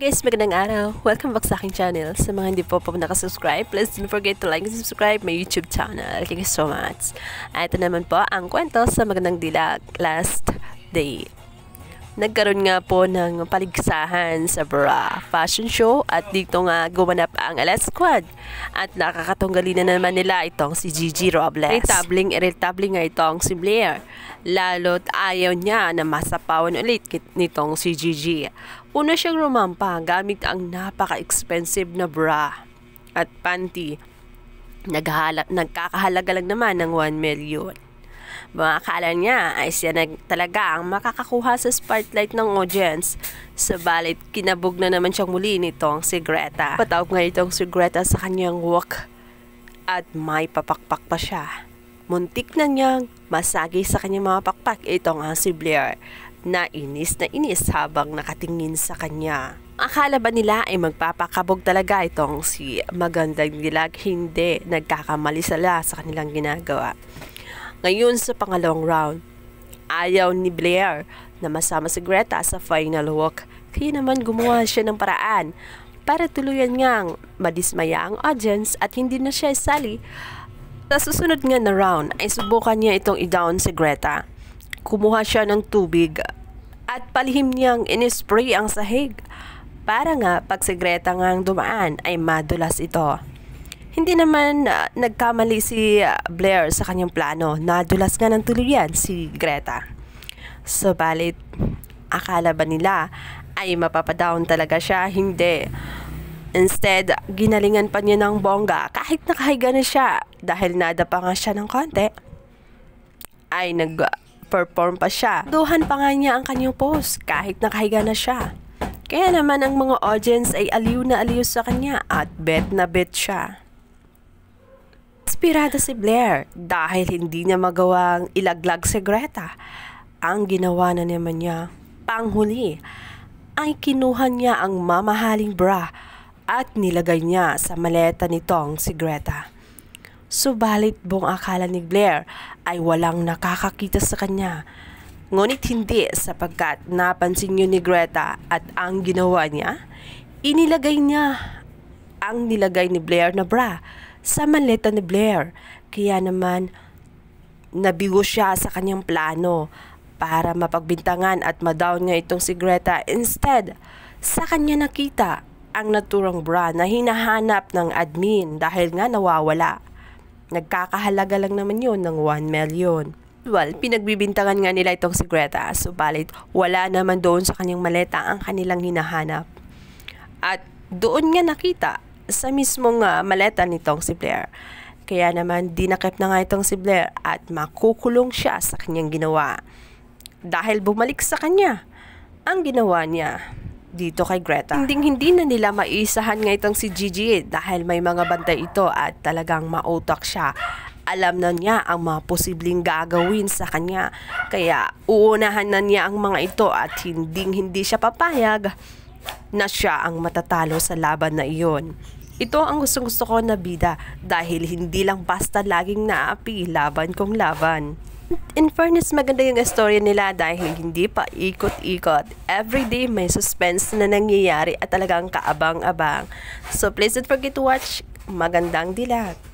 Guys, magandang araw. Welcome back sa aking channel. Sa mga hindi po pa nakasubscribe, please don't forget to like and subscribe my YouTube channel. Thank you so much. At ito naman po ang kwento sa magandang dilag last day. Nagkaroon nga po ng paligsahan sa bra fashion show at dito nga gumanap ang Alas Squad. At nakakatunggali na naman nila itong si Gigi Robles. Irritabling, irritabling nga itong si Blair. Lalo't ayaw niya na masapawan ulit nitong si Gigi. Una siyang rumampa gamit ang napaka-expensive na bra at panty. Naghala, nagkakahalaga lang naman ng 1 million. Mga akala niya ay siya na talaga ang makakakuha sa spotlight ng audience. Sabalit, kinabog na naman siyang muli nitong si Greta. Patawag nga itong si Greta sa kanyang walk at may papakpak pa siya. Muntik na niyang masagi sa kanyang mga pakpak itong ang si Blair na inis na inis habang nakatingin sa kanya. Akala ba nila ay magpapakabog talaga itong si magandang dilag? Hindi, nagkakamali sila sa kanilang ginagawa. Ngayon sa pangalawang round, ayaw ni Blair na masama si Greta sa final walk. Kaya naman gumawa siya ng paraan para tuluyan ngang madismaya ang audience at hindi na siya isali. Sa susunod nga na round ay subukan niya itong i-down si Greta. Kumuha siya ng tubig at palihim niyang inispray ang sahig para nga pag si Greta ngang dumaan ay madulas ito. Hindi naman uh, nagkamali si uh, Blair sa kanyang plano. Nadulas nga ng tuluyan si Greta. Subalit, akala ba nila ay mapapadown talaga siya? Hindi. Instead, ginalingan pa niya ng bongga kahit nakahiga na siya dahil nada pa nga siya ng konti. Ay nag-perform pa siya. Duhan pa nga niya ang kanyang pose kahit nakahiga na siya. Kaya naman ang mga audience ay aliw na aliw sa kanya at bet na bet siya. Inspirada si Blair dahil hindi niya magawang ilaglag si Greta. Ang ginawa na naman niya, panghuli, ay kinuha niya ang mamahaling bra at nilagay niya sa maleta nitong si Greta. Subalit buong akala ni Blair ay walang nakakakita sa kanya. Ngunit hindi sapagkat napansin niyo ni Greta at ang ginawa niya, inilagay niya ang nilagay ni Blair na bra sa maleta ni Blair. Kaya naman, nabigo siya sa kanyang plano para mapagbintangan at madown nga itong si Greta. Instead, sa kanya nakita ang naturang bra na hinahanap ng admin dahil nga nawawala. Nagkakahalaga lang naman yun ng 1 million. Well, pinagbibintangan nga nila itong si Greta, subalit wala naman doon sa kanyang maleta ang kanilang hinahanap. At doon nga nakita sa mismong uh, maleta nitong si Blair. Kaya naman dinakip na nga itong si Blair at makukulong siya sa kanyang ginawa. Dahil bumalik sa kanya ang ginawa niya dito kay Greta. Hindi hindi na nila maisahan nga itong si Gigi dahil may mga bantay ito at talagang mautak siya. Alam na niya ang mga posibleng gagawin sa kanya. Kaya uunahan na niya ang mga ito at hindi hindi siya papayag na siya ang matatalo sa laban na iyon. Ito ang gustong gusto ko na bida dahil hindi lang basta laging naapi laban kong laban. In fairness, maganda yung story nila dahil hindi pa ikot-ikot. Everyday may suspense na nangyayari at talagang kaabang-abang. So please don't forget to watch Magandang Dilag.